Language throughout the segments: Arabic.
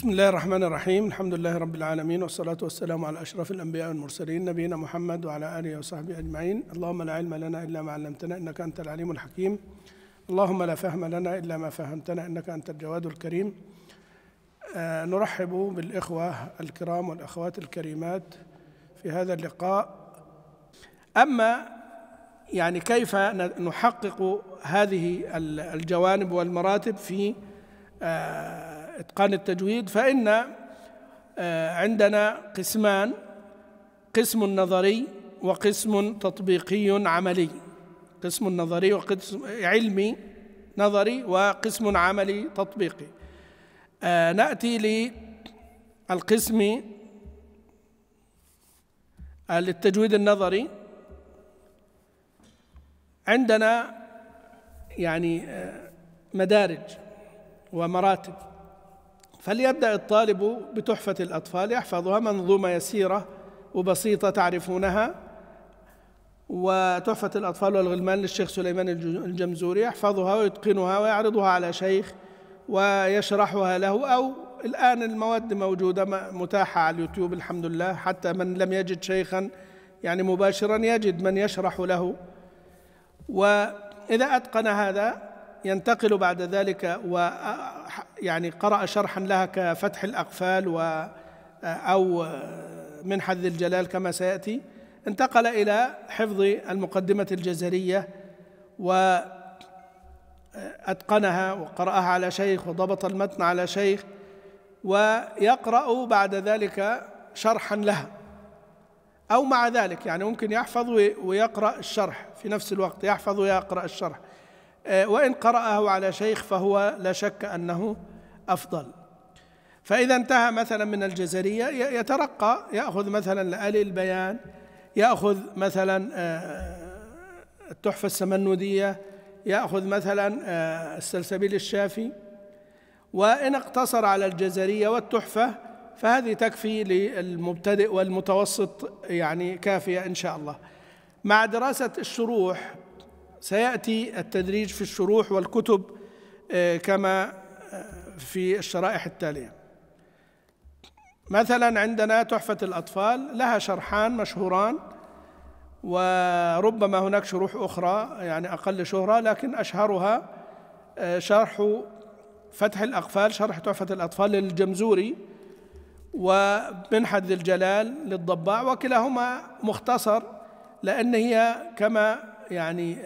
بسم الله الرحمن الرحيم. الحمد لله رب العالمين والصلاة والسلام على أشرف الأنبياء والمرسلين نبينا محمد وعلى آله وصحبه أجمعين. اللهم لا علم لنا إلا ما علمتنا إنك أنت العليم الحكيم. اللهم لا فهم لنا إلا ما فهمتنا إنك أنت الجواد الكريم. آه نرحب بالإخوة الكرام والأخوات الكريمات في هذا اللقاء. أما يعني كيف نحقق هذه الجوانب والمراتب في آه إتقان التجويد فإن عندنا قسمان قسم نظري وقسم تطبيقي عملي. قسم نظري وقسم علمي نظري وقسم عملي تطبيقي. نأتي للقسم للتجويد النظري. عندنا يعني مدارج ومراتب. فليبدأ الطالب بتحفة الأطفال يحفظها منظومة يسيرة وبسيطة تعرفونها. وتحفة الأطفال والغلمان للشيخ سليمان الجمزوري يحفظها ويتقنها ويعرضها على شيخ ويشرحها له. أو الآن المواد موجودة متاحة على اليوتيوب الحمد لله. حتى من لم يجد شيخا يعني مباشرا يجد من يشرح له. وإذا أتقن هذا ينتقل بعد ذلك و يعني قرأ شرحا لها كفتح الأقفال و أو من حذ الجلال كما سيأتي. انتقل إلى حفظ المقدمة الجزرية وأتقنها وقرأها على شيخ وضبط المتن على شيخ ويقرأ بعد ذلك شرحا لها. أو مع ذلك يعني ممكن يحفظ ويقرأ الشرح في نفس الوقت يحفظ ويقرأ الشرح. وإن قرأه على شيخ فهو لا شك أنه أفضل. فإذا انتهى مثلا من الجزرية يترقى يأخذ مثلا لآلي البيان يأخذ مثلا التحفة السمنودية يأخذ مثلا السلسبيل الشافي. وإن اقتصر على الجزرية والتحفة فهذه تكفي للمبتدئ والمتوسط يعني كافية إن شاء الله. مع دراسة الشروح سيأتي التدريج في الشروح والكتب كما في الشرائح التالية. مثلا عندنا تحفة الأطفال لها شرحان مشهوران وربما هناك شروح أخرى يعني أقل شهرة لكن أشهرها شرح فتح الأقفال شرح تحفة الأطفال للجمزوري ومنحد الجلال للضباع وكلاهما مختصر لأن هي كما يعني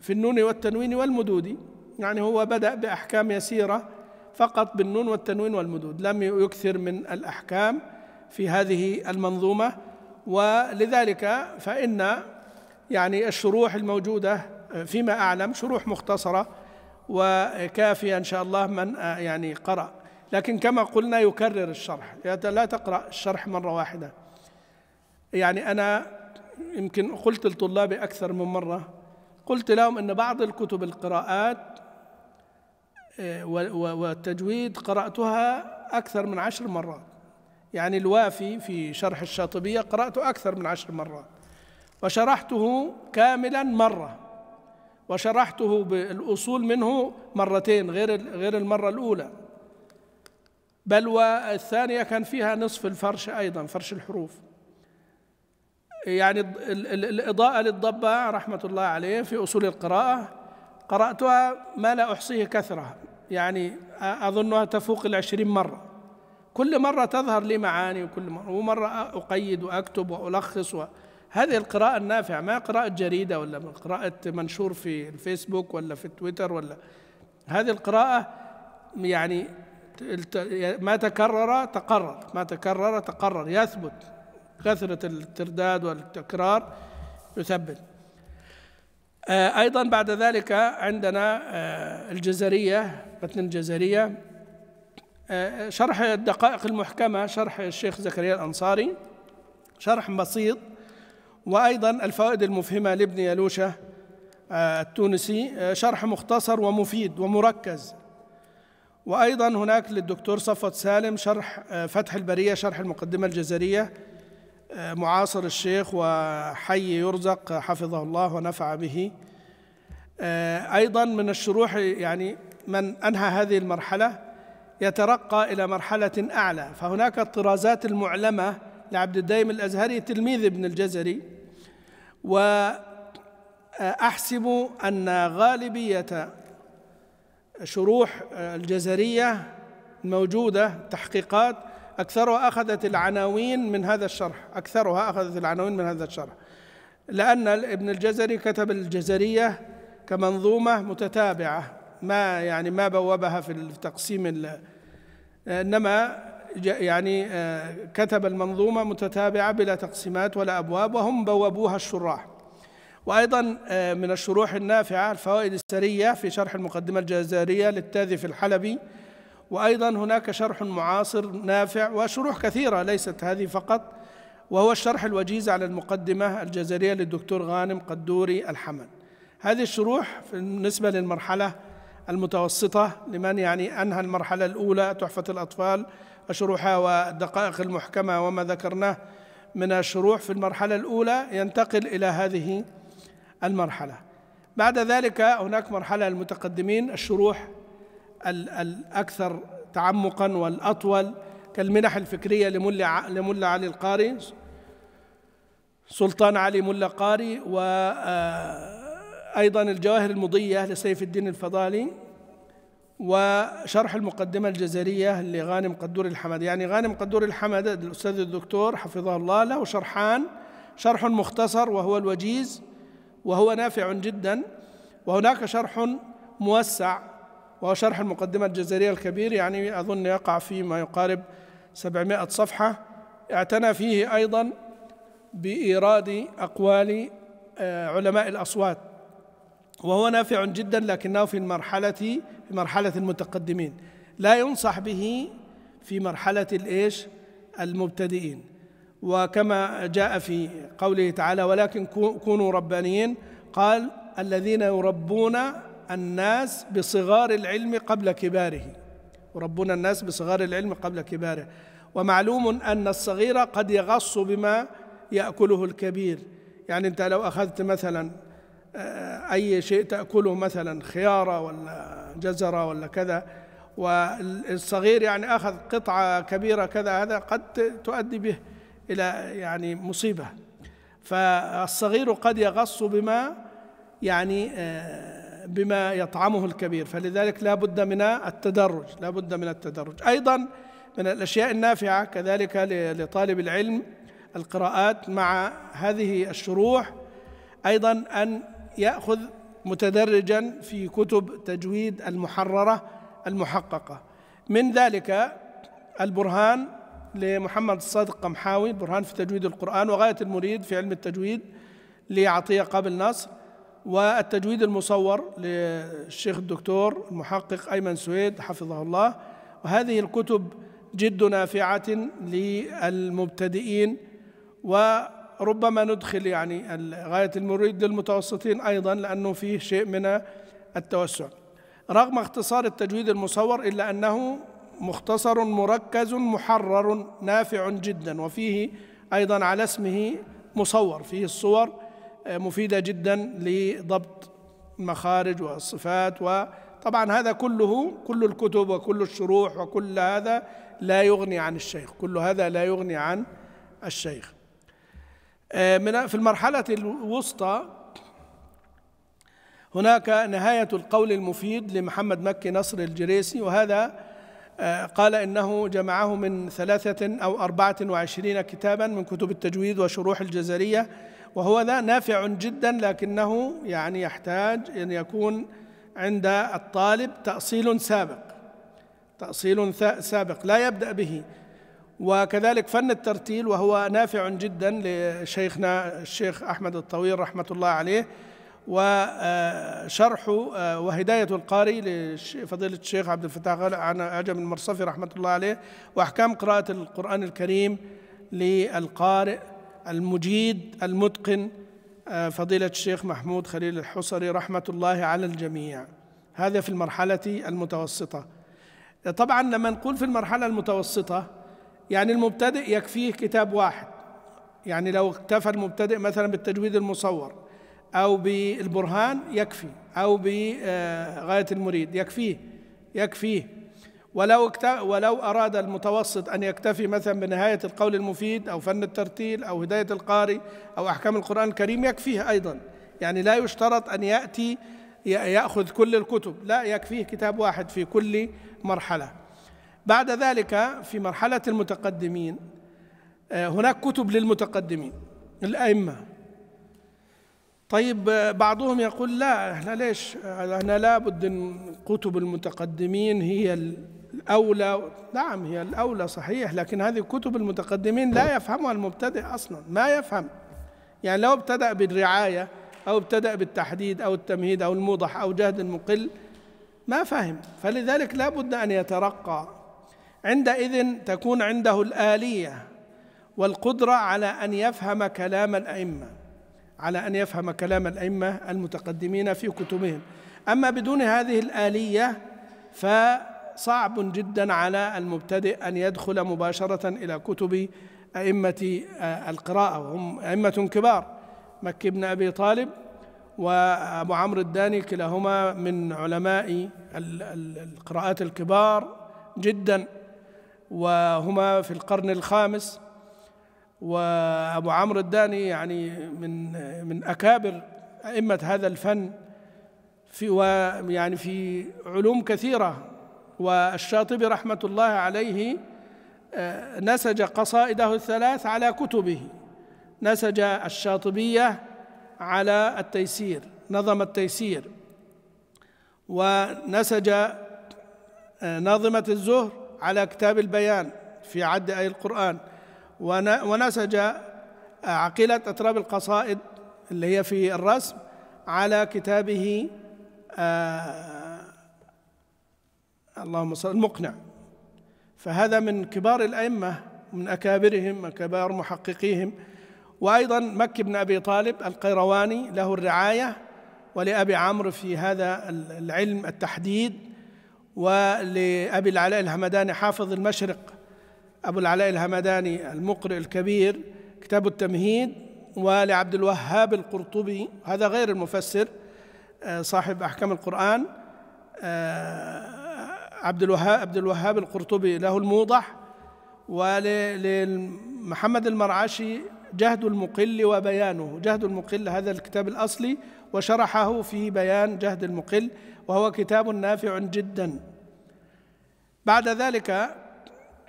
في النون والتنوين والمدود. يعني هو بدأ بأحكام يسيرة فقط بالنون والتنوين والمدود. لم يكثر من الأحكام في هذه المنظومة. ولذلك فإن يعني الشروح الموجودة فيما أعلم شروح مختصرة وكافية إن شاء الله من يعني قرأ. لكن كما قلنا يكرر الشرح. لا تقرأ الشرح مرة واحدة. يعني أنا يمكن قلت لطلابي أكثر من مرة قلت لهم أن بعض الكتب القراءات والتجويد قرأتها أكثر من عشر مرات. يعني الوافي في شرح الشاطبية قرأته أكثر من عشر مرات. وشرحته كاملا مرة. وشرحته بالأصول منه مرتين غير غير المرة الأولى. بل والثانية كان فيها نصف الفرش أيضا فرش الحروف. يعني الإضاءة للضبع رحمة الله عليه في أصول القراءة. قرأتها ما لا أحصيه كثرة يعني أظنها تفوق العشرين مرة. كل مرة تظهر لي معاني وكل مرة ومرة أقيد وأكتب وألخص و. هذه القراءة النافعة ما قراءة جريدة ولا قراءة منشور في الفيسبوك ولا في تويتر ولا. هذه القراءة يعني ما تكرر تقرر ما تكرر تقرر يثبت. كثرة الترداد والتكرار يثبت. أيضا بعد ذلك عندنا الجزرية متن الجزرية. شرح الدقائق المحكمة شرح الشيخ زكريا الأنصاري. شرح بسيط. وأيضا الفوائد المفهمة لابن يلوشة التونسي. شرح مختصر ومفيد ومركز. وأيضا هناك للدكتور صفوت سالم شرح فتح البرية شرح المقدمة الجزرية. معاصر الشيخ وحي يرزق حفظه الله ونفع به. أيضا من الشروح يعني من أنهى هذه المرحلة يترقى إلى مرحلة أعلى. فهناك الطرازات المعلمة لعبد الدايم الأزهري تلميذ ابن الجزري. وأحسب أن غالبية شروح الجزرية الموجودة تحقيقات أكثرها أخذت العناوين من هذا الشرح. أكثرها أخذت العناوين من هذا الشرح. لأن ابن الجزري كتب الجزرية كمنظومة متتابعة ما يعني ما بوبها في التقسيم إنما يعني آه، كتب المنظومة متتابعة بلا تقسيمات ولا أبواب وهم بوبوها الشراح. وأيضا آه، من الشروح النافعة الفوائد السرية في شرح المقدمة الجزائرية للتاذي في الحلبي وأيضا هناك شرح معاصر نافع وشروح كثيرة ليست هذه فقط وهو الشرح الوجيز على المقدمة الجزائرية للدكتور غانم قدوري الحمد هذه الشروح بالنسبة للمرحلة المتوسطة لمن يعني أنهى المرحلة الأولى تحفة الأطفال وشروحها والدقائق المحكمة وما ذكرناه من الشروح. في المرحلة الأولى ينتقل إلى هذه المرحلة. بعد ذلك هناك مرحلة المتقدمين الشروح الأكثر تعمقا والأطول كالمنح الفكرية لملا علي القاري سلطان علي ملا قاري وأيضا الجواهر المضية لسيف الدين الفضالي وشرح المقدمة الجزرية لغانم قدور الحمد. يعني غانم قدور الحمد الأستاذ الدكتور حفظه الله له شرحان شرح مختصر وهو الوجيز وهو نافع جدا وهناك شرح موسع وهو شرح المقدمة الجزرية الكبير يعني أظن يقع في ما يقارب سبعمائة صفحة. اعتنى فيه أيضا بإيراد أقوال آه، علماء الأصوات. وهو نافع جدا لكنه في المرحلة في مرحلة المتقدمين. لا ينصح به في مرحلة الإيش؟ المبتدئين. وكما جاء في قوله تعالى ولكن كونوا ربانيين قال الذين يربون الناس بصغار العلم قبل كباره. يربون الناس بصغار العلم قبل كباره. ومعلوم أن الصغير قد يغص بما يأكله الكبير. يعني أنت لو أخذت مثلا آه، أي شيء تأكله مثلا خيارة ولا جزرة ولا كذا والصغير يعني أخذ قطعة كبيرة كذا هذا قد تؤدي به إلى يعني مصيبة. فالصغير قد يغص بما يعني آه، بما يطعمه الكبير. فلذلك لا بد من التدرج لا بد من التدرج. أيضا من الأشياء النافعة كذلك لطالب العلم القراءات مع هذه الشروح. أيضا أن يأخذ متدرجا في كتب تجويد المحررة المحققة. من ذلك البرهان لمحمد الصادق قمحاوي برهان في تجويد القرآن وغاية المريد في علم التجويد لعطية قابل نصر. والتجويد المصور للشيخ الدكتور المحقق أيمن سويد حفظه الله. وهذه الكتب جد نافعة للمبتدئين. وربما ندخل يعني غاية المريد للمتوسطين أيضا لأنه فيه شيء من التوسع. رغم اختصار التجويد المصور إلا أنه مختصر مركز محرر نافع جدا. وفيه أيضا على اسمه مصور فيه الصور مفيدة جدا لضبط المخارج والصفات وطبعا هذا كله كل الكتب وكل الشروح وكل هذا لا يغني عن الشيخ كل هذا لا يغني عن الشيخ. آه، من في المرحلة الوسطى هناك نهاية القول المفيد لمحمد مكي نصر الجريسي وهذا آه، قال إنه جمعه من ثلاثة أو أربعة وعشرين كتابا من كتب التجويد وشروح الجزرية وهو ذا نافع جدا لكنه يعني يحتاج أن يكون عند الطالب تأصيل سابق تأصيل سابق لا يبدأ به. وكذلك فن الترتيل وهو نافع جدا لشيخنا الشيخ أحمد الطويل رحمة الله عليه وشرح آه، وهداية القارئ لفضيلة الشيخ عبد الفتاح عن عجم المرصفي رحمة الله عليه وأحكام قراءة القرآن الكريم للقارئ. المجيد المتقن آه، فضيلة الشيخ محمود خليل الحصري رحمة الله على الجميع. هذا في المرحلة المتوسطة. طبعا لما نقول في المرحلة المتوسطة يعني المبتدئ يكفيه كتاب واحد. يعني لو اكتفى المبتدئ مثلا بالتجويد المصور أو بالبرهان يكفي. أو بغاية المريد يكفيه. يكفيه. ولو ولو أراد المتوسط أن يكتفي مثلا بنهاية القول المفيد أو فن الترتيل أو هداية القارئ أو أحكام القرآن الكريم يكفيه أيضا. يعني لا يشترط أن يأتي يأخذ كل الكتب لا يكفيه كتاب واحد في كل مرحلة. بعد ذلك في مرحلة المتقدمين آه، هناك كتب للمتقدمين الأئمة. طيب بعضهم يقول لا إحنا ليش؟ إحنا لابد إن كتب المتقدمين هي الأولى نعم هي الأولى صحيح لكن هذه كتب المتقدمين لا يفهمها المبتدئ أصلا ما يفهم. يعني لو ابتدأ بالرعاية أو ابتدأ بالتحديد أو التمهيد أو الموضح أو جهد المقل ما فهم. فلذلك لا بد أن يترقى. عندئذ تكون عنده الآلية والقدرة على أن يفهم كلام الأئمة على أن يفهم كلام الأئمة المتقدمين في كتبهم. أما بدون هذه الآلية فصعب جدا على المبتدئ أن يدخل مباشرة إلى كتب أئمة القراءة وهم أئمة كبار مكي بن أبي طالب وأبو عمرو الداني كلاهما من علماء القراءات الكبار جدا وهما في القرن الخامس. وأبو عمرو الداني يعني من من أكابر أئمة هذا الفن في ويعني في علوم كثيرة والشاطبي رحمة الله عليه آه، نسج قصائده الثلاث على كتبه. نسج الشاطبية على التيسير نظم التيسير. ونسج آه، ناظمة الزهر على كتاب البيان في عد أي القرآن. ونسج عقيلة أتراب القصائد اللي هي في الرسم على كتابه آه اللهم صل المقنع. فهذا من كبار الأئمة من أكابرهم من كبار محققيهم. وأيضا مكي بن أبي طالب القيرواني له الرعاية ولأبي عمرو في هذا العلم التحديد. ولأبي العلاء الهمداني حافظ المشرق أبو العلاء الهمداني المقرئ الكبير كتاب التمهيد ولعبد الوهاب القرطبي هذا غير المفسر آه، صاحب أحكام القرآن آه، عبد الوهاب عبد الوهاب القرطبي له الموضح ولمحمد المرعشي جهد المقل وبيانه. جهد المقل هذا الكتاب الأصلي وشرحه في بيان جهد المقل وهو كتاب نافع جدا. بعد ذلك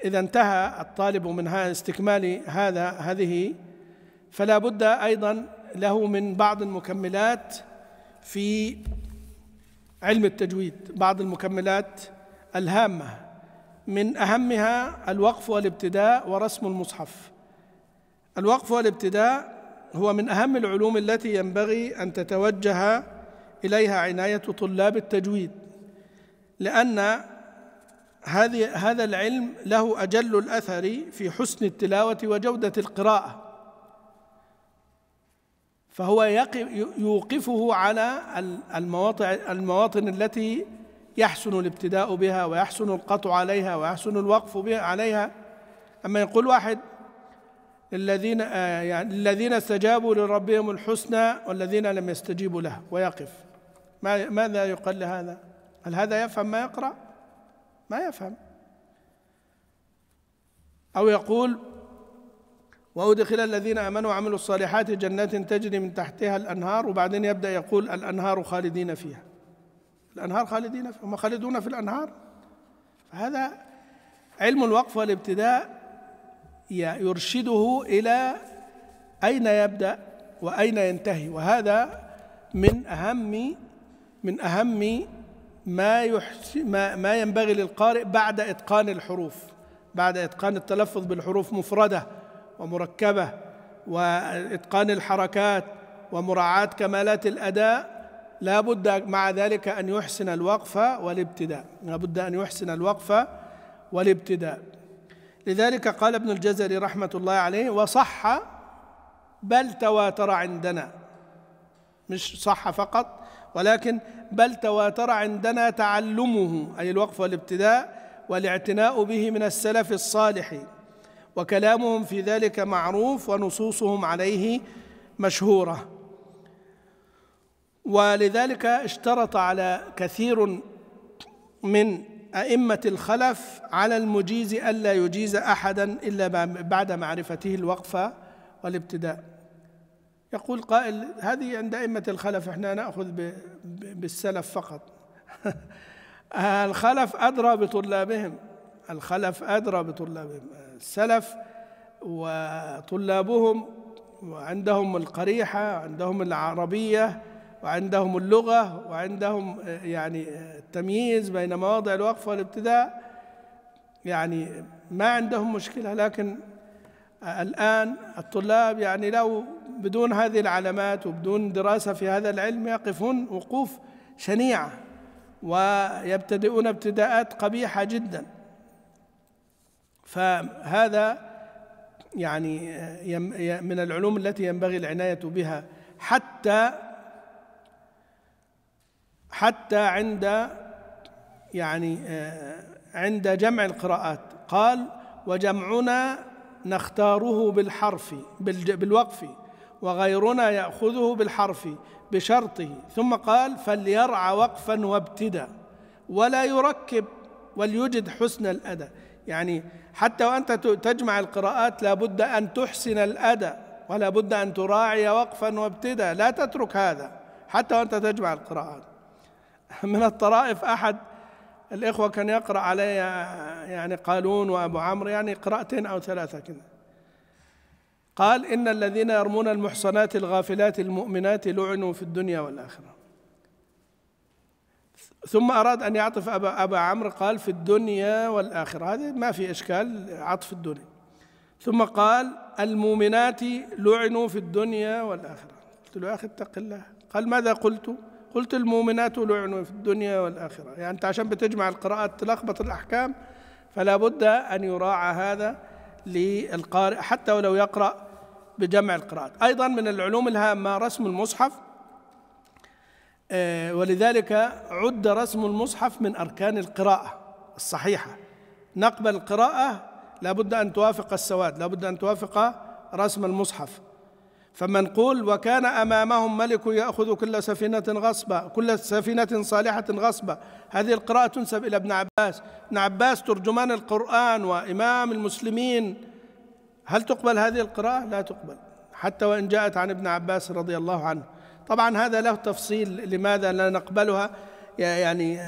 إذا انتهى الطالب من استكمال هذا هذه فلا بد أيضا له من بعض المكملات في علم التجويد. بعض المكملات الهامة من أهمها الوقف والابتداء ورسم المصحف. الوقف والابتداء هو من أهم العلوم التي ينبغي أن تتوجه إليها عناية طلاب التجويد لأن هذه هذا العلم له أجل الأثر في حسن التلاوة وجودة القراءة. فهو يوقفه على المواطن المواطن التي يحسن الابتداء بها ويحسن القطع عليها ويحسن الوقف بها عليها. أما يقول واحد الذين آه، يعني الذين استجابوا لربهم الحسنى والذين لم يستجيبوا له. ويقف. ماذا يقال لهذا؟ هل هذا يفهم ما يقرأ؟ ما يفهم. أو يقول وأدخل الذين آمنوا وعملوا الصالحات جنات تجري من تحتها الأنهار وبعدين يبدأ يقول الأنهار خالدين فيها. الأنهار خالدين هم خالدون في الأنهار. فهذا علم الوقف والابتداء يرشده إلى أين يبدأ وأين ينتهي. وهذا من أهم من أهم ما, ما, ما ينبغي للقارئ بعد إتقان الحروف بعد إتقان التلفظ بالحروف مفردة ومركبة وإتقان الحركات ومراعاة كمالات الأداء لا بد مع ذلك أن يحسن الوقف والابتداء. لا بد أن يحسن الوقف والابتداء. لذلك قال ابن الجزري رحمة الله عليه وصح بل تواتر عندنا. مش صح فقط ولكن بل تواتر عندنا تعلمه أي الوقف والابتداء والاعتناء به من السلف الصالح. وكلامهم في ذلك معروف ونصوصهم عليه مشهورة. ولذلك اشترط على كثير من أئمة الخلف على المجيز ألا يجيز أحدا إلا بعد معرفته الوقف والابتداء. يقول قائل هذه عند أئمة الخلف إحنا نأخذ بالسلف فقط. الخلف أدرى بطلابهم. الخلف أدرى بطلابهم. السلف وطلابهم وعندهم القريحة عندهم العربية وعندهم اللغة وعندهم يعني التمييز بين مواضع الوقف والابتداء. يعني ما عندهم مشكلة لكن الآن الطلاب يعني لو بدون هذه العلامات وبدون دراسة في هذا العلم يقفون وقوف شنيعة ويبتدئون ابتداءات قبيحة جدا. فهذا يعني من العلوم التي ينبغي العناية بها حتى حتى عند يعني آه، عند جمع القراءات. قال وجمعنا نختاره بالحرف بالوقف وغيرنا يأخذه بالحرف بشرطه. ثم قال فليرعى وقفا وابتدا ولا يركب وليجد حسن الاداء يعني حتى وأنت تجمع القراءات لابد أن تحسن الاداء ولا بد أن تراعي وقفا وابتدا. لا تترك هذا حتى وأنت تجمع القراءات. من الطرائف أحد؟ الإخوة كان يقرأ علي يعني قالون وأبو عمرو يعني قراءتين أو ثلاثة كذا قال إن الذين يرمون المحصنات الغافلات المؤمنات لعنوا في الدنيا والآخرة. ثم أراد أن يعطف أبا أبا عمرو قال في الدنيا والآخرة. هذه ما في إشكال عطف الدنيا. ثم قال المؤمنات لعنوا في الدنيا والآخرة. قلت له يا أخي اتق الله. قال ماذا قلت؟ قلت المؤمنات لعنوا في الدنيا والآخرة. يعني أنت عشان بتجمع القراءات تلخبط الأحكام فلا بد أن يراعى هذا للقارئ حتى ولو يقرأ بجمع القراءات. أيضا من العلوم الهامة رسم المصحف آه، ولذلك عد رسم المصحف من أركان القراءة الصحيحة. نقبل القراءة لابد أن توافق السواد لابد أن توافق رسم المصحف. فمنقول وكان أمامهم ملك يأخذ كل سفينة غصبا كل سفينة صالحة غصبا هذه القراءة تنسب إلى ابن عباس. ابن عباس ترجمان القرآن وإمام المسلمين. هل تقبل هذه القراءة؟ لا تقبل حتى وإن جاءت عن ابن عباس رضي الله عنه. طبعا هذا له تفصيل لماذا لا نقبلها؟ يعني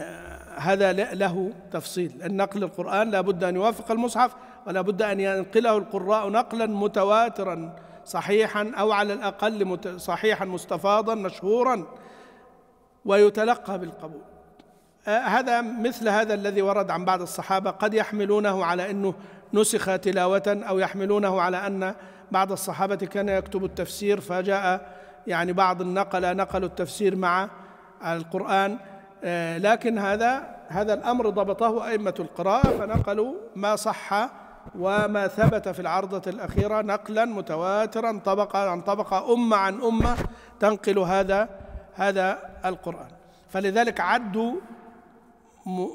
هذا له تفصيل. النقل القرآن لا بد أن يوافق المصحف ولا بد أن ينقله القراء نقلا متواترا. صحيحا أو على الأقل صحيحا مستفاضا مشهورا ويتلقى بالقبول. آه، هذا مثل هذا الذي ورد عن بعض الصحابة. قد يحملونه على إنه نسخ تلاوة أو يحملونه على أن بعض الصحابة كان يكتب التفسير فجاء يعني بعض النقل نقلوا التفسير مع القرآن. آه، لكن هذا هذا الأمر ضبطه أئمة القراءة فنقلوا ما صح وما ثبت في العرضة الأخيرة نقلا متواترا طبقة عن طبقة أمة عن أمة تنقل هذا هذا القرآن. فلذلك عدوا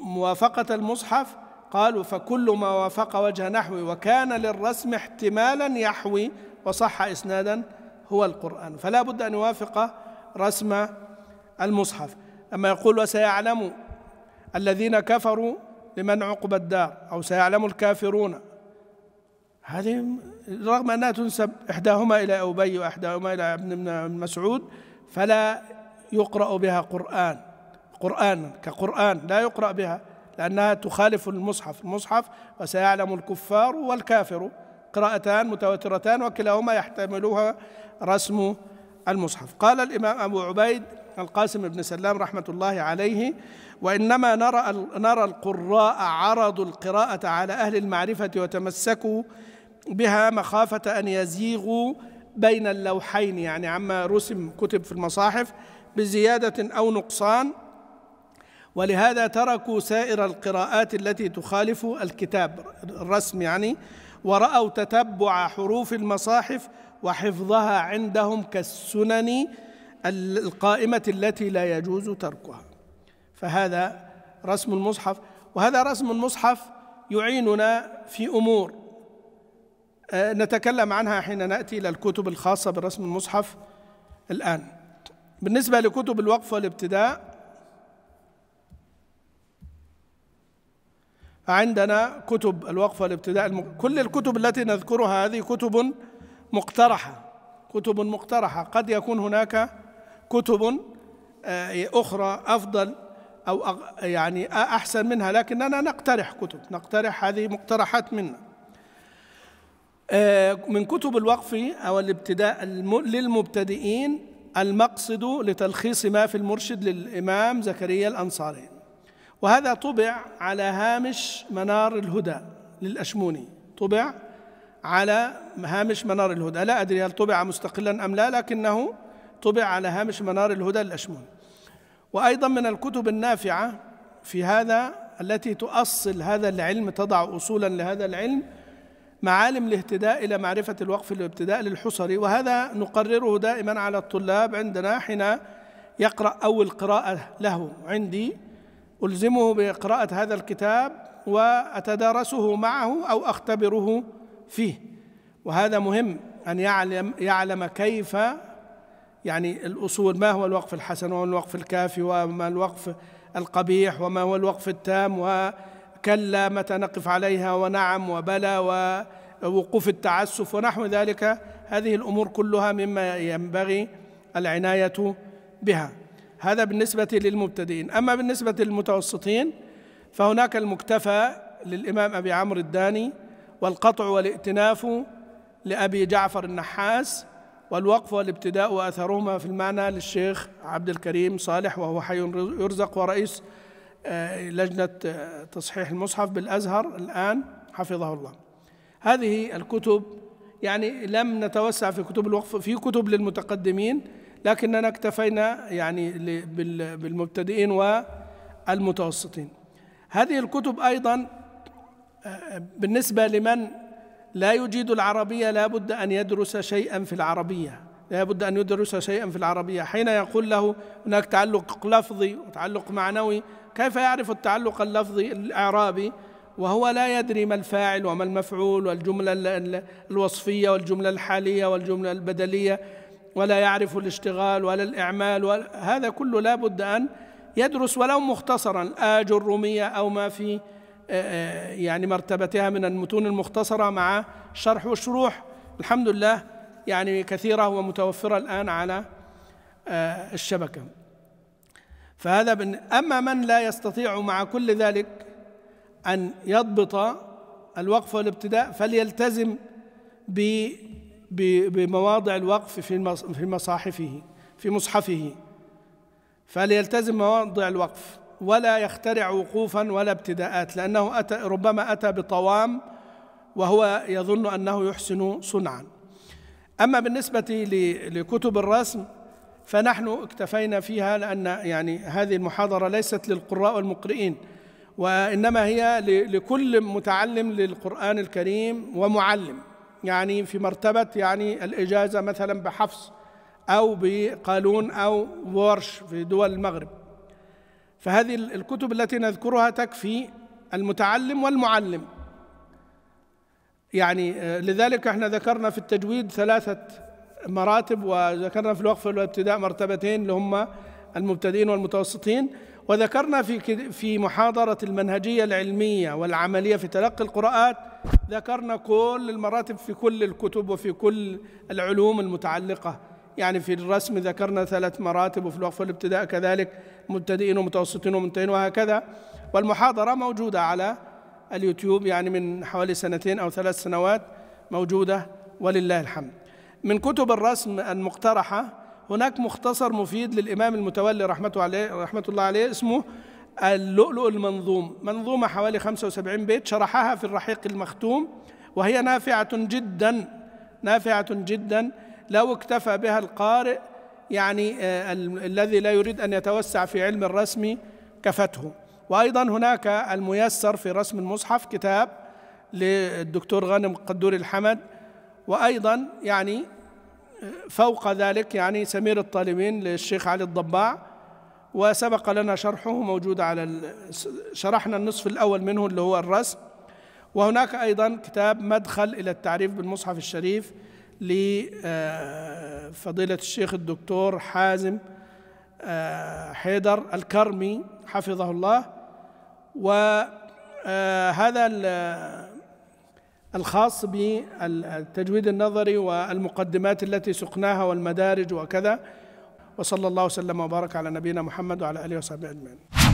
موافقة المصحف قالوا فكل ما وافق وجه نحوي وكان للرسم احتمالا يحوي وصح إسنادا هو القرآن. فلا بد أن يوافق رسم المصحف. أما يقول وسيعلم الذين كفروا لمن عقب الدار أو سيعلم الكافرون هذه رغم أنها تنسب إحداهما إلى أبي وإحداهما إلى ابن مسعود فلا يقرأ بها قرآن. قرآن كقرآن لا يقرأ بها لأنها تخالف المصحف. المصحف وسيعلم الكفار والكافر. قراءتان متواترتان وكلاهما يحتملها رسم المصحف. قال الإمام أبو عبيد القاسم بن سلام رحمة الله عليه وإنما نرى نرى القراء عرضوا القراءة على أهل المعرفة وتمسكوا بها مخافة أن يزيغوا بين اللوحين. يعني عما رسم كتب في المصاحف بزيادة أو نقصان. ولهذا تركوا سائر القراءات التي تخالف الكتاب الرسم يعني ورأوا تتبع حروف المصاحف وحفظها عندهم كالسنن القائمة التي لا يجوز تركها. فهذا رسم المصحف وهذا رسم المصحف يعيننا في أمور نتكلم عنها حين نأتي إلى الكتب الخاصة برسم المصحف الآن. بالنسبة لكتب الوقف والابتداء عندنا كتب الوقف والابتداء. كل الكتب التي نذكرها هذه كتب مقترحة كتب مقترحة. قد يكون هناك كتب آه، أخرى أفضل أو يعني أحسن منها لكننا نقترح كتب نقترح هذه مقترحات منا. آه، من كتب الوقف أو الابتداء للمبتدئين المقصد لتلخيص ما في المرشد للإمام زكريا الأنصاري. وهذا طبع على هامش منار الهدى للأشموني. طبع على هامش منار الهدى. لا أدري هل طبع مستقلا أم لا لكنه طبع على هامش منار الهدى للأشموني. وأيضا من الكتب النافعة في هذا التي تؤصل هذا العلم تضع أصولا لهذا العلم معالم الاهتداء إلى معرفة الوقف الابتداء للحصري وهذا نقرره دائما على الطلاب عندنا حين يقرأ أول قراءة له. عندي ألزمه بقراءة هذا الكتاب وأتدارسه معه أو أختبره فيه. وهذا مهم أن يعلم يعلم كيف يعني الأصول ما هو الوقف الحسن وما الوقف الكافي وما الوقف القبيح وما هو الوقف التام وكلا متى نقف عليها ونعم وبلى ووقوف التعسف ونحو ذلك. هذه الأمور كلها مما ينبغي العناية بها. هذا بالنسبة للمبتدئين. أما بالنسبة للمتوسطين فهناك المكتفى للإمام أبي عمرو الداني والقطع والائتناف لأبي جعفر النحاس والوقف والابتداء وأثرهما في المعنى للشيخ عبد الكريم صالح وهو حي يرزق ورئيس لجنة آه، تصحيح المصحف بالأزهر الآن حفظه الله. هذه الكتب يعني لم نتوسع في كتب الوقف في كتب للمتقدمين لكننا اكتفينا يعني بالمبتدئين والمتوسطين. هذه الكتب أيضا آه، بالنسبة لمن لا يجيد العربية لا بد أن يدرس شيئا في العربية. لا بد أن يدرس شيئا في العربية. حين يقول له هناك تعلق لفظي وتعلق معنوي كيف يعرف التعلق اللفظي الإعرابي؟ وهو لا يدري ما الفاعل وما المفعول والجملة الوصفية والجملة الحالية والجملة البدلية ولا يعرف الاشتغال ولا الإعمال هذا كله لا بد أن يدرس ولو مختصرا. الآج الرومية أو ما في يعني مرتبتها من المتون المختصرة مع شرح وشروح. الحمد لله يعني كثيرة ومتوفرة الآن على الشبكة. فهذا بن أما من لا يستطيع مع كل ذلك أن يضبط الوقف والابتداء فليلتزم بمواضع الوقف في مصاحفه في مصحفه. فليلتزم مواضع الوقف ولا يخترع وقوفا ولا ابتداءات لأنه أتى ربما أتى بطوام وهو يظن أنه يحسن صنعا. أما بالنسبة لكتب الرسم فنحن اكتفينا فيها لأن يعني هذه المحاضرة ليست للقراء والمقرئين وإنما هي لكل متعلم للقرآن الكريم ومعلم يعني في مرتبة يعني الإجازة مثلا بحفص أو بقالون أو ورش في دول المغرب. فهذه الكتب التي نذكرها تكفي المتعلم والمعلم. يعني آه، لذلك إحنا ذكرنا في التجويد ثلاثة مراتب وذكرنا في الوقف والابتداء مرتبتين اللي المبتدئين والمتوسطين. وذكرنا في في محاضرة المنهجية العلمية والعملية في تلقي القراءات ذكرنا كل المراتب في كل الكتب وفي كل العلوم المتعلقة. يعني في الرسم ذكرنا ثلاث مراتب وفي الوقف والابتداء كذلك مبتدئين ومتوسطين ومنتهين وهكذا. والمحاضرة موجودة على اليوتيوب يعني من حوالي سنتين أو ثلاث سنوات موجودة ولله الحمد. من كتب الرسم المقترحة هناك مختصر مفيد للإمام المتولي رحمة, عليه رحمة الله عليه اسمه اللؤلؤ المنظوم. منظومة حوالي 75 بيت شرحها في الرحيق المختوم وهي نافعة جدا نافعة جدا. لو اكتفى بها القارئ يعني آه الذي لا يريد أن يتوسع في علم الرسم كفته. وأيضا هناك الميسر في رسم المصحف كتاب للدكتور غانم قدور الحمد. وأيضا يعني آه، فوق ذلك يعني سمير الطالبين للشيخ علي الضباع وسبق لنا شرحه موجود على شرحنا النصف الأول منه اللي هو الرسم. وهناك أيضا كتاب مدخل إلى التعريف بالمصحف الشريف لفضيلة الشيخ الدكتور حازم آه، حيدر الكرمي حفظه الله. آه، هذا الخاص بالتجويد النظري والمقدمات التي سقناها والمدارج وكذا. وصلى الله وسلم وبارك على نبينا محمد وعلى آله وصحبه أجمعين.